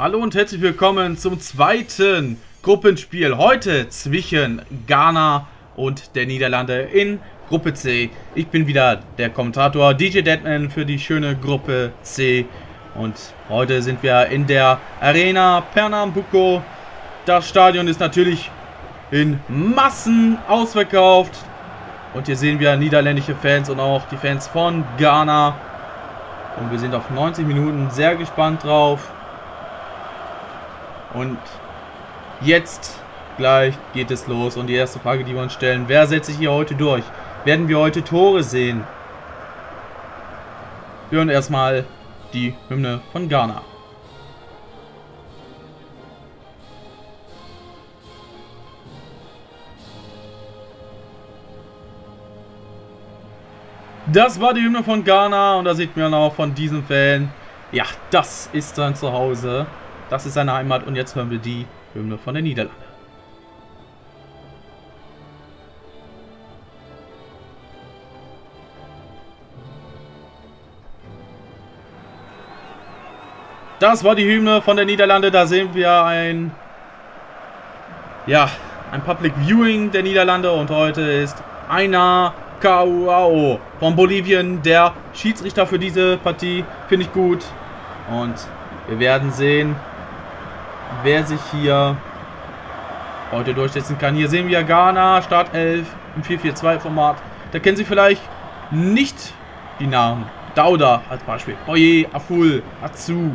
Hallo und herzlich willkommen zum zweiten Gruppenspiel heute zwischen Ghana und der Niederlande in Gruppe C. Ich bin wieder der Kommentator DJ Deadman für die schöne Gruppe C und heute sind wir in der Arena Pernambuco. Das Stadion ist natürlich in Massen ausverkauft und hier sehen wir niederländische Fans und auch die Fans von Ghana. Und wir sind auf 90 Minuten sehr gespannt drauf. Und jetzt gleich geht es los. Und die erste Frage, die wir uns stellen, wer setzt sich hier heute durch? Werden wir heute Tore sehen? Wir hören erstmal die Hymne von Ghana. Das war die Hymne von Ghana und da sieht man auch von diesem Fan, ja, das ist sein Zuhause, das ist seine Heimat und jetzt hören wir die Hymne von den Niederlanden. Das war die Hymne von der Niederlande. Da sehen wir ein, ja, ein Public Viewing der Niederlande und heute ist einer Kauao von Bolivien, der Schiedsrichter für diese Partie. Finde ich gut. Und wir werden sehen, wer sich hier heute durchsetzen kann. Hier sehen wir Ghana, Start 11 im 4-4-2-Format. Da kennen Sie vielleicht nicht die Namen. Dauda als Beispiel. Oye, Aful, Atsu.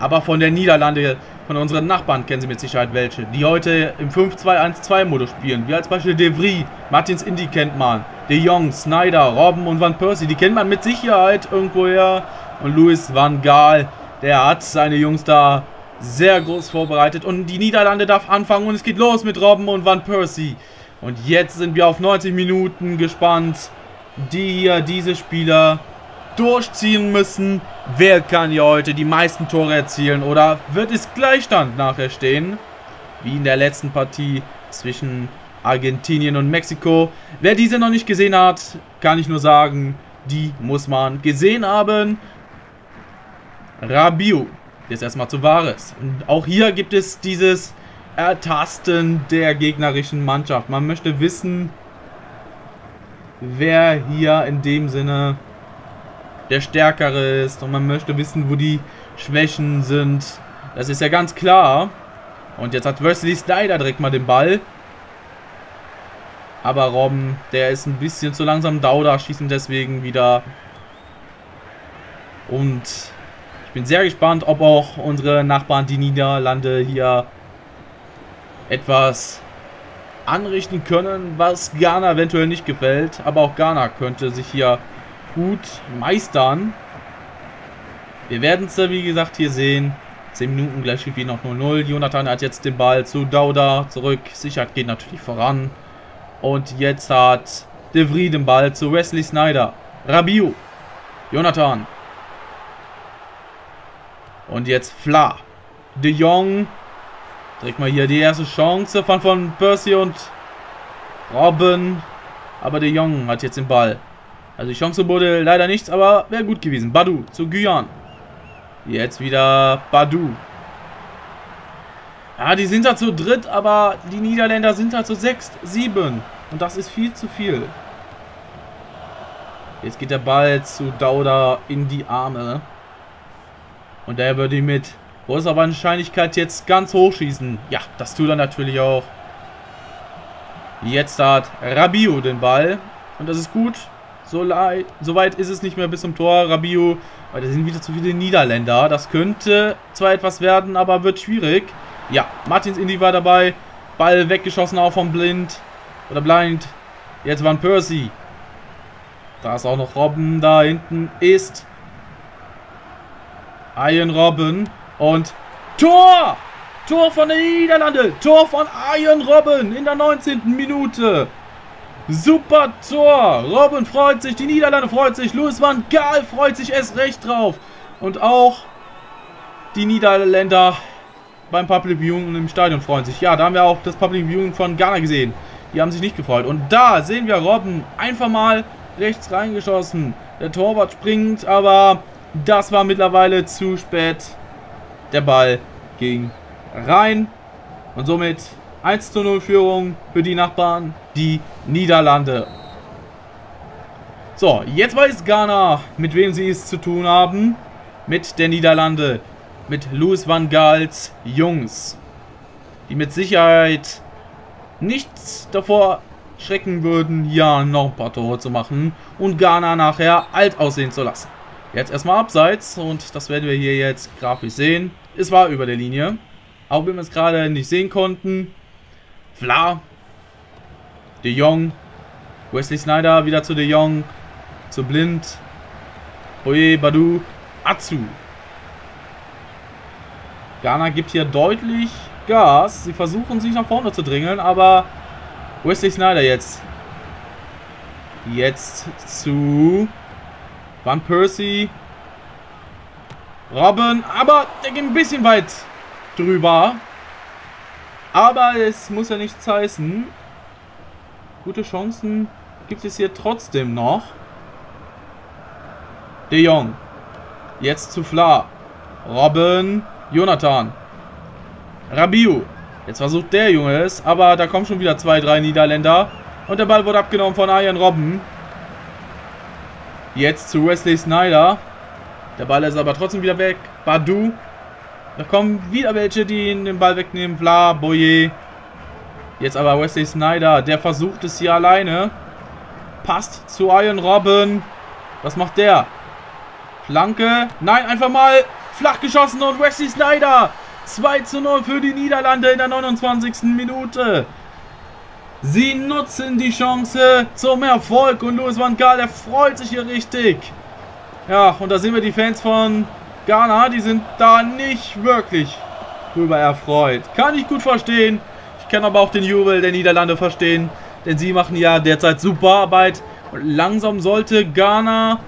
Aber von der Niederlande von unseren Nachbarn kennen Sie mit Sicherheit welche, die heute im 5-2-1-2-Modus spielen. Wie als Beispiel De Vries, Martins Indy kennt man, De Jong, Snyder, Robben und Van Persie. Die kennt man mit Sicherheit irgendwoher. Und Louis Van Gaal, der hat seine Jungs da sehr groß vorbereitet. Und die Niederlande darf anfangen und es geht los mit Robben und Van Persie. Und jetzt sind wir auf 90 Minuten gespannt, die hier diese Spieler durchziehen müssen. Wer kann hier heute die meisten Tore erzielen oder wird es Gleichstand nachher stehen? Wie in der letzten Partie zwischen Argentinien und Mexiko. Wer diese noch nicht gesehen hat, kann ich nur sagen, die muss man gesehen haben. Rabiu, jetzt erstmal zu Vares. Und auch hier gibt es dieses Ertasten der gegnerischen Mannschaft. Man möchte wissen, wer hier in dem Sinne der Stärkere ist und man möchte wissen, wo die Schwächen sind. Das ist ja ganz klar. Und jetzt hat Wesley Snyder direkt mal den Ball. Aber Robben, der ist ein bisschen zu langsam. Dauda schießen deswegen wieder. Und ich bin sehr gespannt, ob auch unsere Nachbarn, die Niederlande, hier etwas anrichten können, was Ghana eventuell nicht gefällt. Aber auch Ghana könnte sich hier gut meistern. Wir werden es wie gesagt, hier sehen. 10 Minuten, gleich spielt noch 0-0. Jonathan hat jetzt den Ball zu Dauda zurück. Sicherheit geht natürlich voran. Und jetzt hat De Vries den Ball zu Wesley Snyder. Rabiu. Jonathan. Und jetzt Fla. De Jong. Direkt mal hier die erste Chance von, von Percy und Robin. Aber De Jong hat jetzt den Ball. Also die Chance wurde leider nichts, aber wäre gut gewesen. Badu zu Guyan. Jetzt wieder Badu. Ja, die sind da zu dritt, aber die Niederländer sind da zu sechs, sieben. Und das ist viel zu viel. Jetzt geht der Ball zu Dauda in die Arme. Und der würde mit großer Wahrscheinlichkeit jetzt ganz hoch schießen. Ja, das tut er natürlich auch. Jetzt hat Rabiu den Ball. Und das ist gut. So, so weit ist es nicht mehr bis zum Tor. Rabiu, weil da sind wieder zu viele Niederländer. Das könnte zwar etwas werden, aber wird schwierig. Ja, Martins Indy war dabei. Ball weggeschossen auch vom Blind. Oder Blind. Jetzt Van Percy. Da ist auch noch Robben. Da hinten ist Iron Robben. Und Tor! Tor von den Niederlande. Tor von Iron Robben in der 19. Minute. Super Tor. Robin freut sich, die Niederlande freut sich, Louis van Gaal freut sich erst recht drauf. Und auch die Niederländer beim Public Viewing im Stadion freuen sich. Ja, da haben wir auch das Public Viewing von Ghana gesehen. Die haben sich nicht gefreut. Und da sehen wir Robben einfach mal rechts reingeschossen. Der Torwart springt, aber das war mittlerweile zu spät. Der Ball ging rein. Und somit 1 zu 0 Führung für die Nachbarn, die Niederlande. So, jetzt weiß Ghana, mit wem sie es zu tun haben. Mit der Niederlande. Mit Louis van Gaals Jungs. Die mit Sicherheit nichts davor schrecken würden, ja, noch ein paar Tore zu machen und Ghana nachher alt aussehen zu lassen. Jetzt erstmal abseits und das werden wir hier jetzt grafisch sehen. Es war über der Linie. Auch wenn wir es gerade nicht sehen konnten. Vla. De Jong. Wesley Snyder wieder zu De Jong. Zu Blind. Oye, Badu. Atsu. Ghana gibt hier deutlich Gas. Sie versuchen sich nach vorne zu drängeln, aber Wesley Snyder jetzt. Jetzt zu Van Persie. Robin, aber der geht ein bisschen weit drüber. Aber es muss ja nichts heißen. Gute Chancen gibt es hier trotzdem noch. De Jong. Jetzt zu Fla. Robin. Jonathan. Rabiu. Jetzt versucht der Junge es, aber da kommen schon wieder zwei, drei Niederländer. Und der Ball wurde abgenommen von Arjen Robben. Jetzt zu Wesley Snyder. Der Ball ist aber trotzdem wieder weg. Badu. Da kommen wieder welche, die den Ball wegnehmen. Vla, Boyer. Jetzt aber Wesley Snyder. Der versucht es hier alleine. Passt zu Iron Robben. Was macht der? Flanke. Nein, einfach mal flach geschossen und Wesley Snyder 2 zu 0 für die Niederlande in der 29. Minute. Sie nutzen die Chance zum Erfolg und Louis van Gaal, der freut sich hier richtig. Ja, und da sehen wir die Fans von Ghana, die sind da nicht wirklich drüber erfreut. Kann ich gut verstehen. Ich kann aber auch den Jubel der Niederlande verstehen, denn sie machen ja derzeit super Arbeit. Und langsam sollte Ghana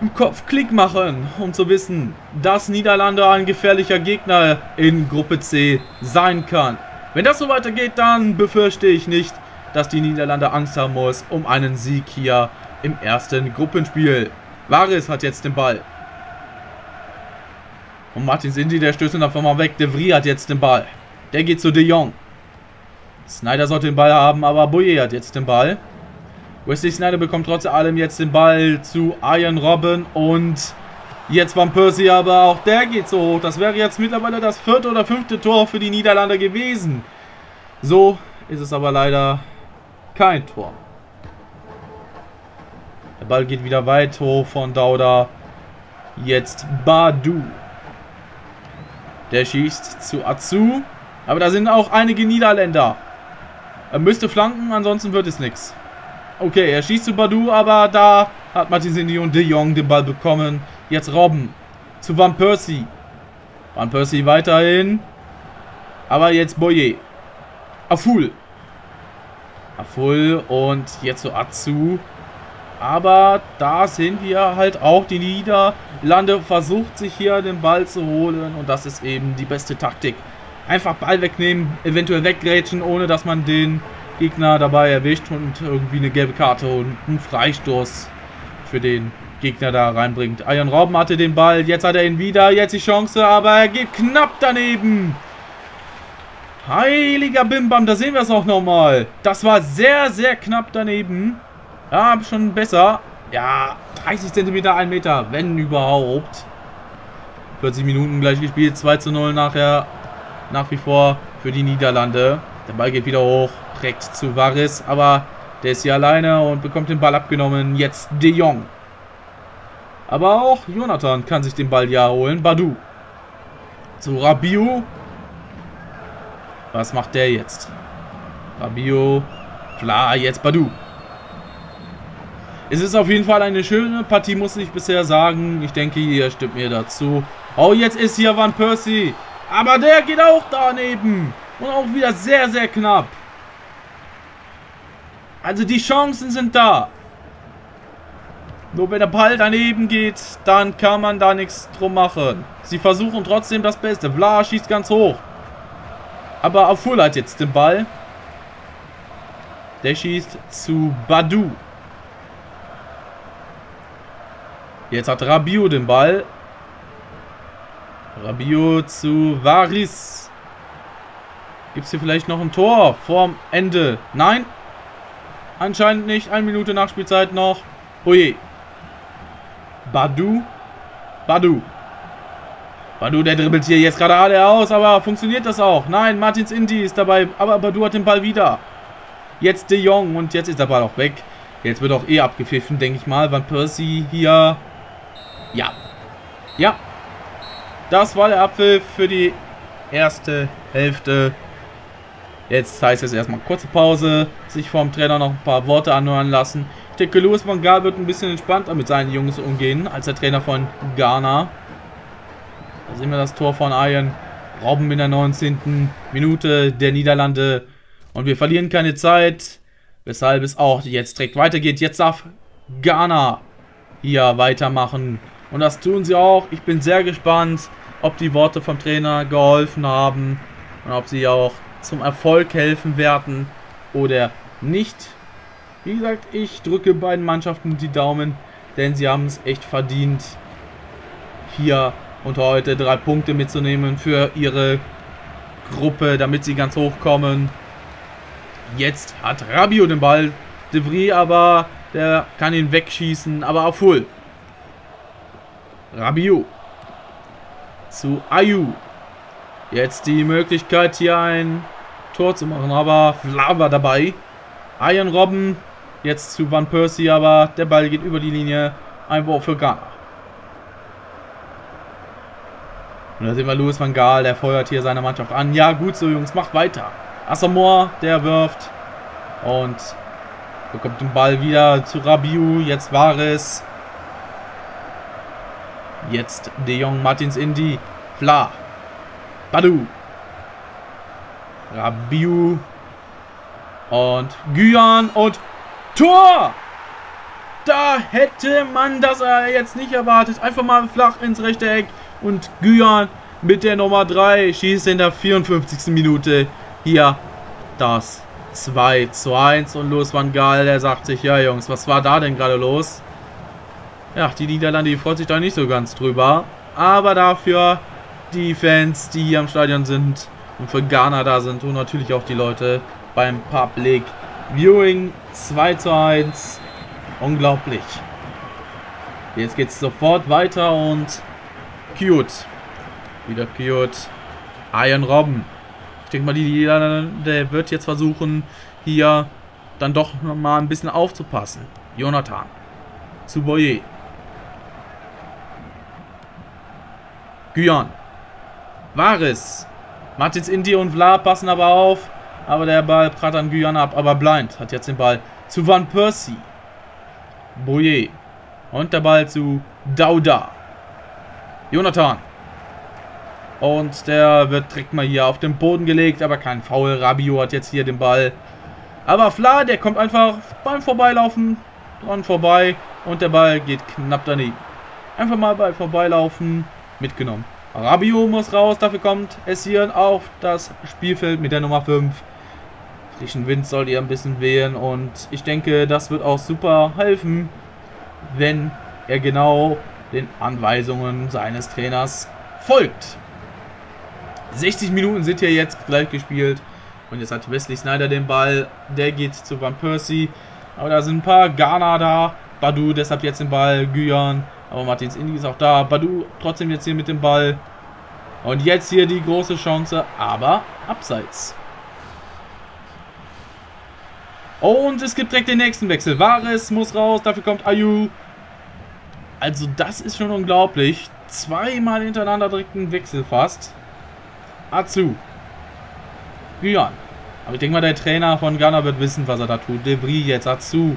im Kopf Klick machen, um zu wissen, dass Niederlande ein gefährlicher Gegner in Gruppe C sein kann. Wenn das so weitergeht, dann befürchte ich nicht, dass die Niederlande Angst haben muss um einen Sieg hier im ersten Gruppenspiel. Varis hat jetzt den Ball. Und Martin Sindi, der stößt ihn einfach mal weg. De Vries hat jetzt den Ball. Der geht zu De Jong. Snyder sollte den Ball haben, aber Boyer hat jetzt den Ball. Wesley Snyder bekommt trotz allem jetzt den Ball zu Ian Robin und jetzt Van Persie, aber auch der geht so hoch. Das wäre jetzt mittlerweile das vierte oder fünfte Tor für die Niederlande gewesen. So ist es aber leider kein Tor. Der Ball geht wieder weit hoch von Dauda. Jetzt Badu. Der schießt zu Atsu. Aber da sind auch einige Niederländer. Er müsste flanken, ansonsten wird es nichts. Okay, er schießt zu Badu, aber da hat Martinsini und De Jong den Ball bekommen. Jetzt Robben zu Van Persie. Van Persie weiterhin. Aber jetzt Boyer. Aful. Aful und jetzt zu Atsu. Aber da sind wir halt auch. Die Niederlande versucht sich hier den Ball zu holen. Und das ist eben die beste Taktik. Einfach Ball wegnehmen, eventuell weggrätschen, ohne dass man den Gegner dabei erwischt und irgendwie eine gelbe Karte und einen Freistoß für den Gegner da reinbringt. Iron Robben hatte den Ball, jetzt hat er ihn wieder, jetzt die Chance, aber er geht knapp daneben. Heiliger Bimbam, da sehen wir es auch nochmal. Das war sehr, sehr knapp daneben. Ja, schon besser. Ja, 30 cm, 1 Meter, wenn überhaupt. 40 Minuten gleich gespielt, 2 zu 0 nachher. Nach wie vor für die Niederlande. Der Ball geht wieder hoch direkt zu Varis, aber der ist hier alleine und bekommt den Ball abgenommen. Jetzt De Jong. Aber auch Jonathan kann sich den Ball ja holen. Badu. Zu Rabiu. Was macht der jetzt? Rabiu. Klar, jetzt Badu. Es ist auf jeden Fall eine schöne Partie, muss ich bisher sagen. Ich denke, ihr stimmt mir dazu. Oh, jetzt ist hier Van Persie. Aber der geht auch daneben. Und auch wieder sehr, sehr knapp. Also die Chancen sind da. Nur wenn der Ball daneben geht, dann kann man da nichts drum machen. Sie versuchen trotzdem das Beste. Vla schießt ganz hoch. Aber Aful hat jetzt den Ball. Der schießt zu Badu. Jetzt hat Rabiu den Ball. Rabiot zu Varis. Gibt es hier vielleicht noch ein Tor vorm Ende? Nein? Anscheinend nicht. Eine Minute Nachspielzeit noch. Oje. Badu. Badu. Badu, der dribbelt hier jetzt gerade aus, aber funktioniert das auch? Nein, Martins Indy ist dabei, aber Badu hat den Ball wieder. Jetzt De Jong und jetzt ist der Ball auch weg. Jetzt wird auch eh abgepfiffen, denke ich mal. Van Persie hier. Ja. Ja. Das war der Abpfiff für die erste Hälfte. Jetzt heißt es erstmal kurze Pause, sich vom Trainer noch ein paar Worte anhören lassen. Denke, Louis van Gaal wird ein bisschen entspannter mit seinen Jungs umgehen, als der Trainer von Ghana. Da sehen wir das Tor von Ian Robben in der 19. Minute der Niederlande. Und wir verlieren keine Zeit, weshalb es auch jetzt direkt weitergeht. Jetzt darf Ghana hier weitermachen. Und das tun sie auch. Ich bin sehr gespannt, ob die Worte vom Trainer geholfen haben und ob sie auch zum Erfolg helfen werden oder nicht. Wie gesagt, ich drücke beiden Mannschaften die Daumen, denn sie haben es echt verdient, hier und heute drei Punkte mitzunehmen für ihre Gruppe, damit sie ganz hoch kommen. Jetzt hat Rabio den Ball. De Vries aber, der kann ihn wegschießen, aber auf Full. Rabio. Zu Ayu. Jetzt die Möglichkeit, hier ein Tor zu machen, aber Flava dabei. Ian Robben. Jetzt zu Van Persie, aber der Ball geht über die Linie. Ein Wurf für Ghana. Und da sehen wir Louis van Gaal, der feuert hier seine Mannschaft an. Ja, gut so, Jungs, macht weiter. Asamoah, der wirft. Und bekommt den Ball wieder zu Rabiu. Jetzt war es. Jetzt De Jong, Martins Indy. Fla. Badu. Rabiu. Und Gyan und Tor! Da hätte man das jetzt nicht erwartet. Einfach mal flach ins rechte Eck. Und Gyan mit der Nummer 3 schießt in der 54. Minute hier das 2 zu 1. Und Louis van Gaal, der sagt sich, ja Jungs, was war da denn gerade los? Ja, die Niederlande, die freut sich da nicht so ganz drüber. Aber dafür die Fans, die hier im Stadion sind und für Ghana da sind und natürlich auch die Leute beim Public Viewing 2 zu 1. Unglaublich. Jetzt geht es sofort weiter und Cute. Wieder Cute. Iron Robben. Ich denke mal, die Niederlande wird jetzt versuchen, hier dann doch mal ein bisschen aufzupassen. Jonathan. Zu Boyer. Gyan. Varis. Martins Indi und Vla passen aber auf. Aber der Ball prallt an Gyan ab. Aber Blind hat jetzt den Ball zu Van Persie. Boyer. Und der Ball zu Dauda. Jonathan. Und der wird direkt mal hier auf den Boden gelegt, aber kein Foul. Rabio hat jetzt hier den Ball. Aber Fla, der kommt einfach beim Vorbeilaufen dran vorbei und der Ball geht knapp daneben. Einfach mal bei Vorbeilaufen mitgenommen. Rabio muss raus, dafür kommt es hier auf das Spielfeld mit der Nummer 5. Frischen Wind soll ihr ein bisschen wehen und ich denke, das wird auch super helfen, wenn er genau den Anweisungen seines Trainers folgt. 60 Minuten sind hier jetzt gleich gespielt. Und jetzt hat Wesley Snyder den Ball. Der geht zu Van Persie. Aber da sind ein paar Ghana da. Badu deshalb jetzt den Ball. Gyan. Aber Martins Indy ist auch da. Badu trotzdem jetzt hier mit dem Ball. Und jetzt hier die große Chance. Aber abseits. Und es gibt direkt den nächsten Wechsel. Vares muss raus. Dafür kommt Ayu. Also das ist schon unglaublich. Zweimal hintereinander direkt ein Wechsel fast. Atsu. Gyan. Aber ich denke mal, der Trainer von Ghana wird wissen, was er da tut. De Vries jetzt, Atsu.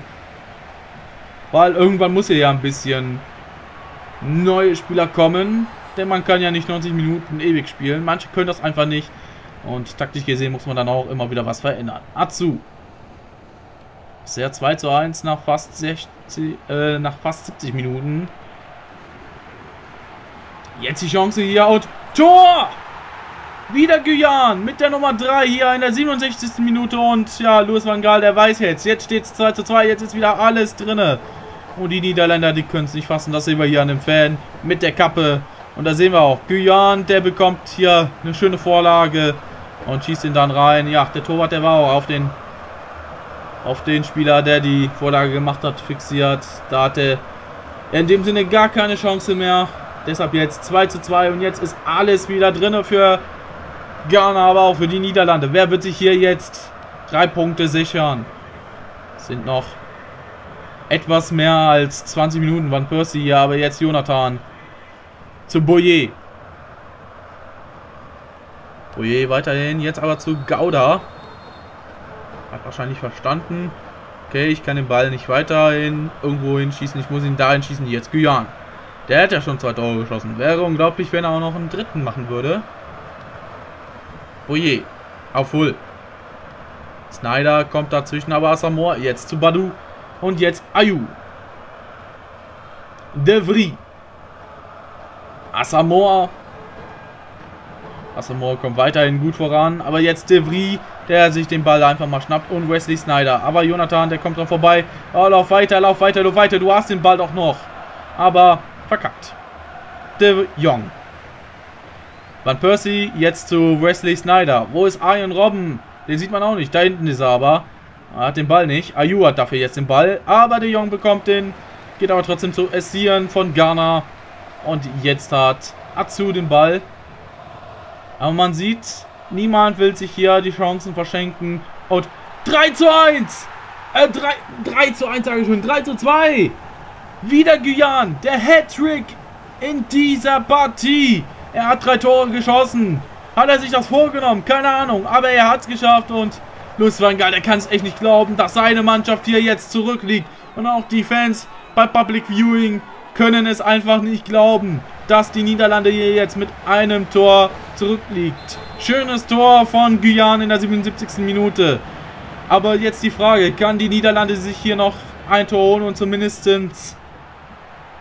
Weil irgendwann muss hier ja ein bisschen neue Spieler kommen. Denn man kann ja nicht 90 Minuten ewig spielen. Manche können das einfach nicht. Und taktisch gesehen muss man dann auch immer wieder was verändern. Atsu. Sehr 2 zu 1 nach fast 60, äh, nach fast 70 Minuten. Jetzt die Chance hier und Tor! Wieder Guyane mit der Nummer 3 hier in der 67. Minute und ja, Louis van Gaal, der weiß jetzt. Jetzt steht es 2 zu 2, jetzt ist wieder alles drinne. Und die Niederländer, die können es nicht fassen. Das sehen wir hier an dem Fan mit der Kappe. Und da sehen wir auch, Guyan, der bekommt hier eine schöne Vorlage und schießt ihn dann rein. Ja, der Torwart, der war auch auf den, auf den Spieler, der die Vorlage gemacht hat, fixiert. Da hatte er in dem Sinne gar keine Chance mehr. Deshalb jetzt 2 zu 2 und jetzt ist alles wieder drin für Ghana, aber auch für die Niederlande. Wer wird sich hier jetzt drei Punkte sichern? Sind noch etwas mehr als 20 Minuten Van Persie hier, aber jetzt Jonathan zu Boyer. Boyer weiterhin, jetzt aber zu Gauda. Hat wahrscheinlich verstanden. Okay, ich kann den Ball nicht weiterhin irgendwo hinschießen. Ich muss ihn dahin schießen. Jetzt Guyan. Der hat ja schon zwei Tore geschossen. Wäre unglaublich, wenn er auch noch einen dritten machen würde. Boyer. Auf Full. Snyder kommt dazwischen, aber Asamoah jetzt zu Badu. Und jetzt Ayu. De Vries. Asamoah. Asamoah kommt weiterhin gut voran. Aber jetzt De Vries, der sich den Ball einfach mal schnappt. Und Wesley Snyder. Aber Jonathan, der kommt dran vorbei. Oh, lauf weiter, lauf weiter, lauf weiter. Du hast den Ball doch noch. Aber verkackt. De Jong. Van Persie jetzt zu Wesley Snyder. Wo ist Ian Robben? Den sieht man auch nicht. Da hinten ist er aber. Er hat den Ball nicht. Ayu hat dafür jetzt den Ball. Aber De Jong bekommt den. Geht aber trotzdem zu Essieren von Ghana. Und jetzt hat Atsu den Ball. Aber man sieht, niemand will sich hier die Chancen verschenken. Und 3 zu 1! Äh, 3, 3 zu 1 sage ich schon. 3 zu 2! Wieder Guyan, der Hattrick in dieser Partie. Er hat drei Tore geschossen. Hat er sich das vorgenommen? Keine Ahnung. Aber er hat es geschafft und Louis van Gaal, der kann es echt nicht glauben, dass seine Mannschaft hier jetzt zurückliegt. Und auch die Fans bei Public Viewing können es einfach nicht glauben, dass die Niederlande hier jetzt mit einem Tor zurückliegt. Schönes Tor von Guyane in der 77. Minute. Aber jetzt die Frage, kann die Niederlande sich hier noch ein Tor holen und zumindest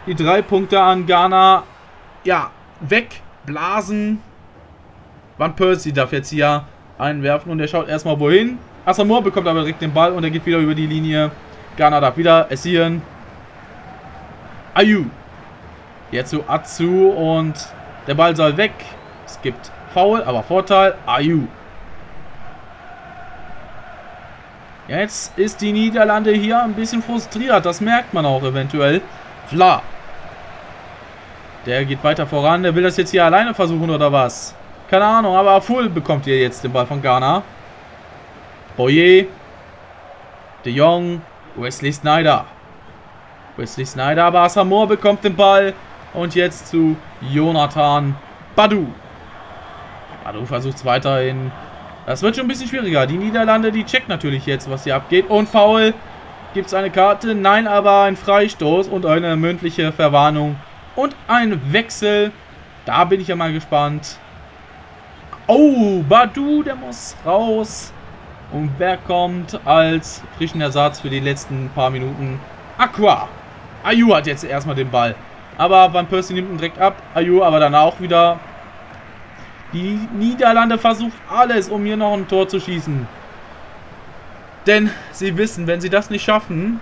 die drei Punkte an Ghana ja, wegblasen? Van Persie darf jetzt hier einwerfen und er schaut erstmal wohin. Asamoah bekommt aber direkt den Ball und er geht wieder über die Linie. Ghana darf wieder essieren. Ayu. Jetzt zu Atsu und der Ball soll weg. Es gibt Foul, aber Vorteil. Ayu. Jetzt ist die Niederlande hier ein bisschen frustriert. Das merkt man auch eventuell. Fla. Der geht weiter voran. Der will das jetzt hier alleine versuchen oder was? Keine Ahnung, aber Full bekommt hier jetzt den Ball von Ghana. Boyer. De Jong. Wesley Snyder. Wesley Snyder, aber Asamoah bekommt den Ball. Und jetzt zu Jonathan Badu. Badu versucht es weiterhin. Das wird schon ein bisschen schwieriger. Die Niederlande, die checkt natürlich jetzt, was hier abgeht. Und Foul. Gibt es eine Karte? Nein, aber ein Freistoß und eine mündliche Verwarnung. Und ein Wechsel. Da bin ich ja mal gespannt. Oh, Badu, der muss raus. Und wer kommt als frischen Ersatz für die letzten paar Minuten? Aqua. Ayu hat jetzt erstmal den Ball. Aber Van Persie nimmt ihn direkt ab. Ayu aber dann auch wieder. Die Niederlande versucht alles, um hier noch ein Tor zu schießen. Denn sie wissen, wenn sie das nicht schaffen,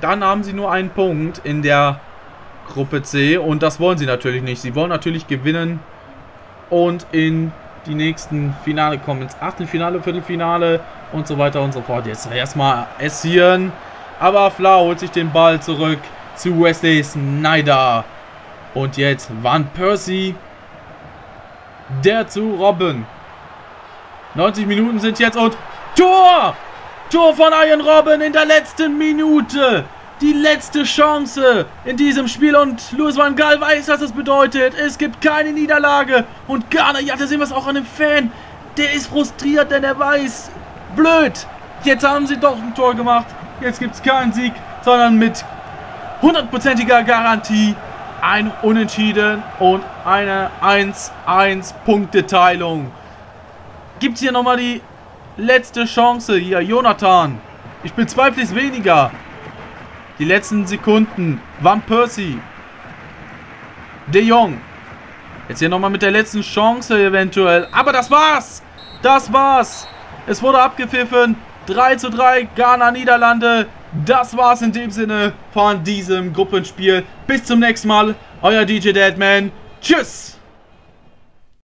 dann haben sie nur einen Punkt in der Gruppe C. Und das wollen sie natürlich nicht. Sie wollen natürlich gewinnen und in die nächsten Finale kommen. Ins Achtelfinale, Viertelfinale und so weiter und so fort. Jetzt erstmal Essieren. Aber Fla holt sich den Ball zurück zu Wesley Snyder. Und jetzt Van Persie. Der zu Robben. 90 Minuten sind jetzt und Tor! Tor von Ian Robben in der letzten Minute. Die letzte Chance in diesem Spiel und Louis van Gaal weiß, was das bedeutet. Es gibt keine Niederlage und Ghana, ja, da sehen wir es auch an dem Fan. Der ist frustriert, denn er weiß, blöd, jetzt haben sie doch ein Tor gemacht. Jetzt gibt es keinen Sieg, sondern mit hundertprozentiger Garantie ein Unentschieden und eine 1-1 Punkteteilung. Gibt es hier nochmal die letzte Chance hier, Jonathan. Ich bezweifle es weniger. Die letzten Sekunden. Van Persie. De Jong. Jetzt hier nochmal mit der letzten Chance eventuell. Aber das war's. Das war's. Es wurde abgepfiffen. 3 zu 3 Ghana Niederlande. Das war's in dem Sinne von diesem Gruppenspiel. Bis zum nächsten Mal. Euer DJ Deadman. Tschüss.